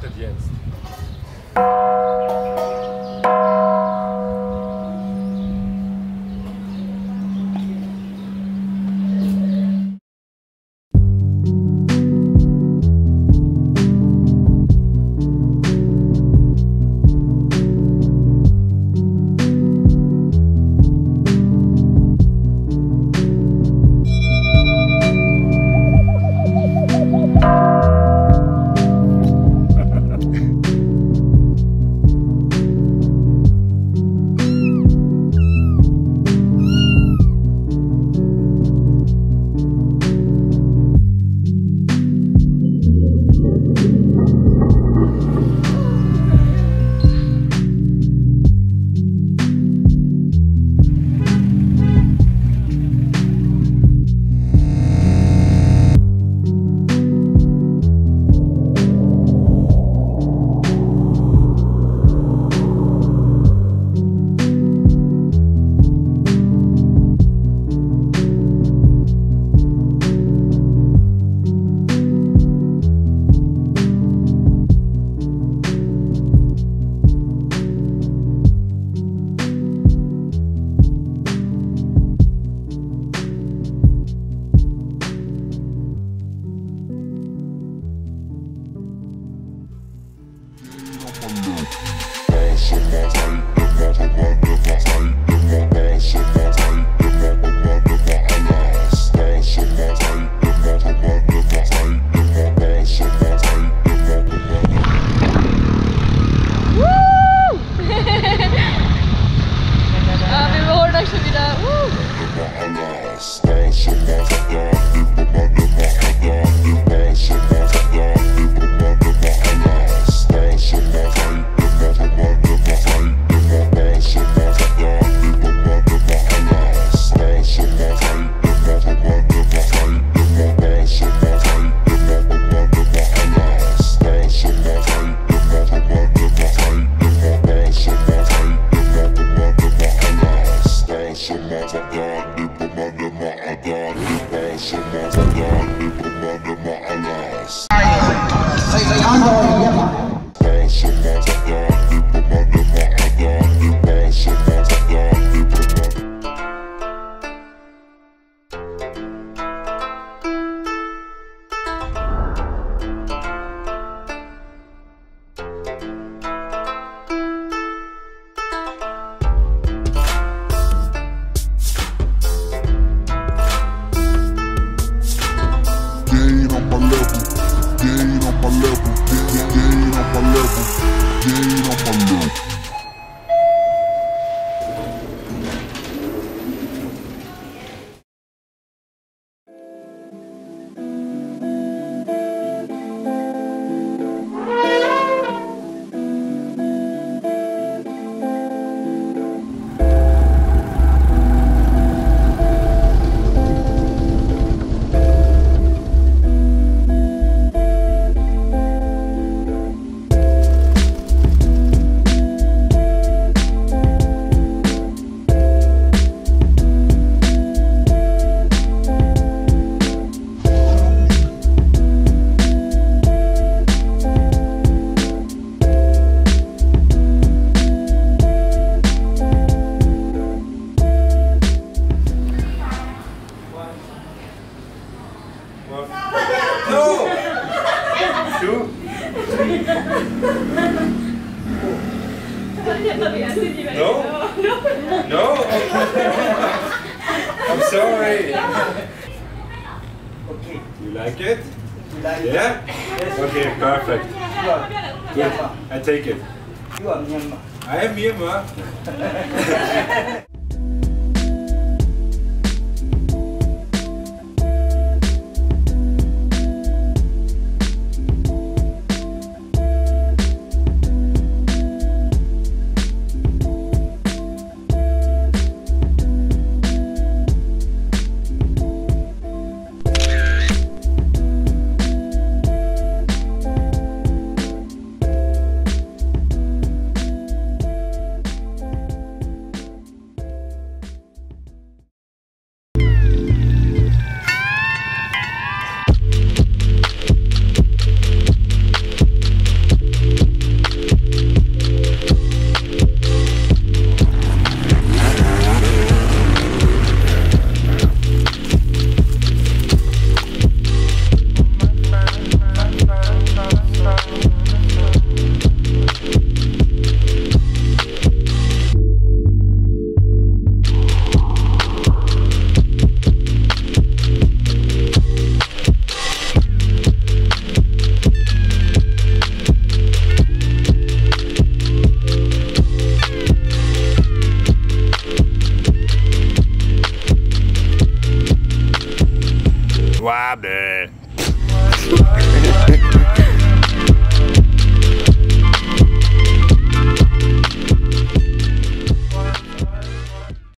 startet jetzt. Uh. Gain level, gain on my level. No? No? no. I'm sorry. Okay. You like it? Like Yeah? Yes. Okay, perfect. Good. I take it. You are Myanmar. I am Myanmar. Wobbly.